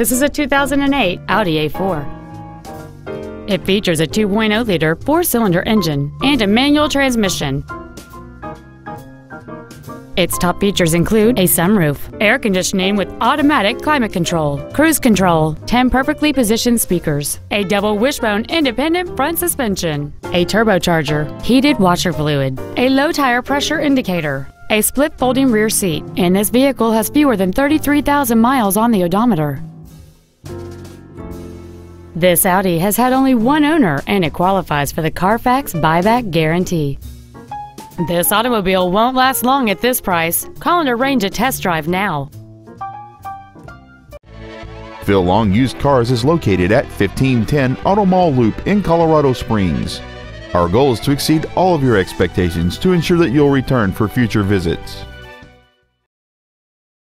This is a 2008 Audi A4. It features a 2.0-liter four-cylinder engine and a manual transmission. Its top features include a sunroof, air conditioning with automatic climate control, cruise control, 10 perfectly positioned speakers, a double wishbone independent front suspension, a turbocharger, heated washer fluid, a low tire pressure indicator, a split folding rear seat, and this vehicle has fewer than 33,000 miles on the odometer. This Audi has had only one owner and it qualifies for the Carfax buyback guarantee. This automobile won't last long at this price. Call and arrange a test drive now. Phil Long Used Cars is located at 1510 Auto Mall Loop in Colorado Springs. Our goal is to exceed all of your expectations to ensure that you'll return for future visits.